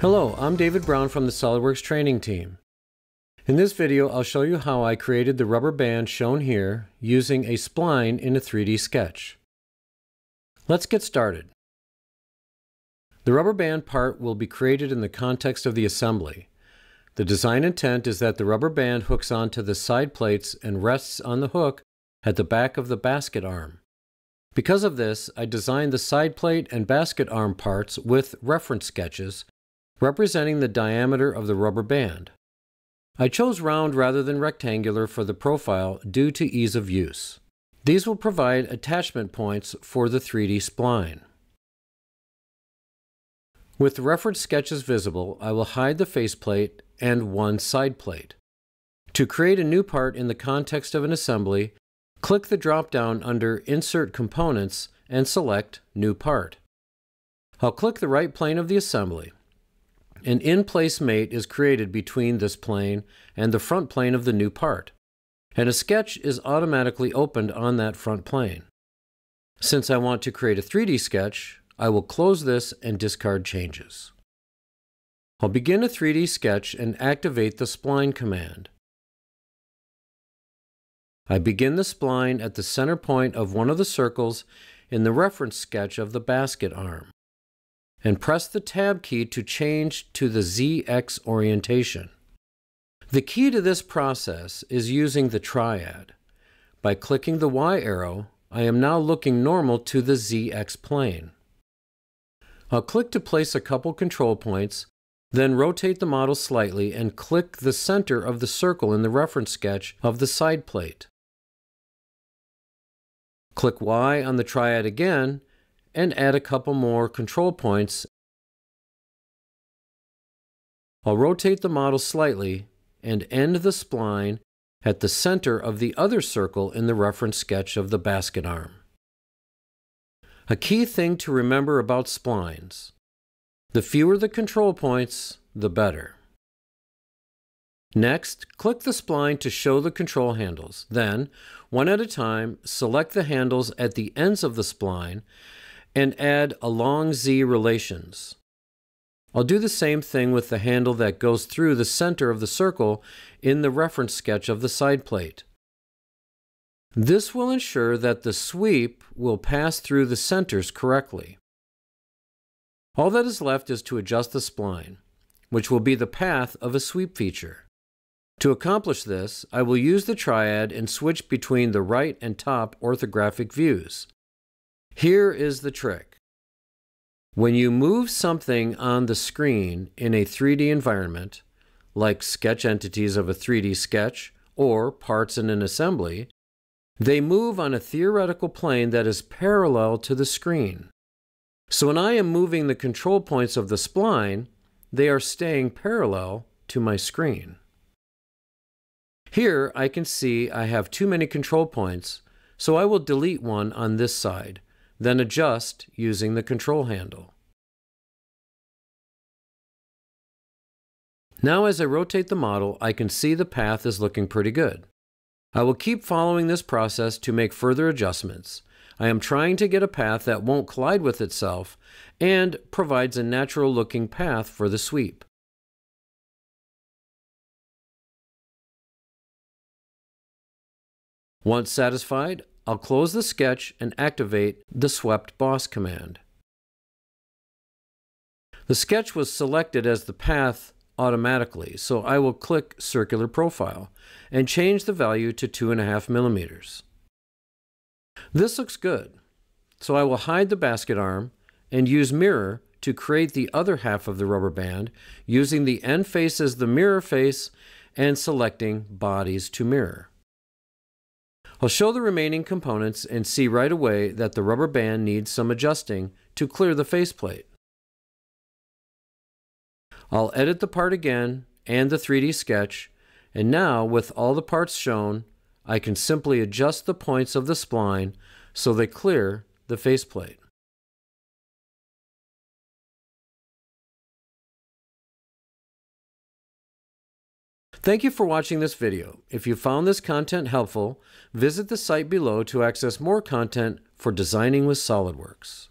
Hello, I'm David Brown from the SOLIDWORKS training team. In this video, I'll show you how I created the rubber band shown here using a spline in a 3D sketch. Let's get started. The rubber band part will be created in the context of the assembly. The design intent is that the rubber band hooks onto the side plates and rests on the hook at the back of the basket arm. Because of this, I designed the side plate and basket arm parts with reference sketches representing the diameter of the rubber band. I chose round rather than rectangular for the profile due to ease of use. These will provide attachment points for the 3D spline. With the reference sketches visible, I will hide the faceplate and one side plate. To create a new part in the context of an assembly, click the drop-down under Insert Components and select New Part. I'll click the right plane of the assembly. An in-place mate is created between this plane and the front plane of the new part, and a sketch is automatically opened on that front plane. Since I want to create a 3D sketch, I will close this and discard changes. I'll begin a 3D sketch and activate the spline command. I begin the spline at the center point of one of the circles in the reference sketch of the basket arm and press the Tab key to change to the ZX orientation. The key to this process is using the triad. By clicking the Y arrow, I am now looking normal to the ZX plane. I'll click to place a couple control points, then rotate the model slightly and click the center of the circle in the reference sketch of the side plate. Click Y on the triad again and add a couple more control points. I'll rotate the model slightly and end the spline at the center of the other circle in the reference sketch of the basket arm. A key thing to remember about splines. The fewer the control points, the better. Next, click the spline to show the control handles. Then, one at a time, select the handles at the ends of the spline and add along Z relations. I'll do the same thing with the handle that goes through the center of the circle in the reference sketch of the side plate. This will ensure that the sweep will pass through the centers correctly. All that is left is to adjust the spline, which will be the path of a sweep feature. To accomplish this, I will use the triad and switch between the right and top orthographic views. Here is the trick. When you move something on the screen in a 3D environment, like sketch entities of a 3D sketch or parts in an assembly, they move on a theoretical plane that is parallel to the screen. So when I am moving the control points of the spline, they are staying parallel to my screen. Here I can see I have too many control points, so I will delete one on this side then adjust using the control handle. Now as I rotate the model, I can see the path is looking pretty good. I will keep following this process to make further adjustments. I am trying to get a path that won't collide with itself and provides a natural looking path for the sweep. Once satisfied, I'll close the sketch and activate the swept boss command. The sketch was selected as the path automatically, so I will click Circular Profile and change the value to 2.5 millimeters. This looks good, so I will hide the basket arm and use Mirror to create the other half of the rubber band using the end face as the mirror face and selecting Bodies to Mirror. I'll show the remaining components and see right away that the rubber band needs some adjusting to clear the faceplate. I'll edit the part again and the 3D sketch, and now with all the parts shown, I can simply adjust the points of the spline so they clear the faceplate. Thank you for watching this video. If you found this content helpful, visit the site below to access more content for designing with SOLIDWORKS.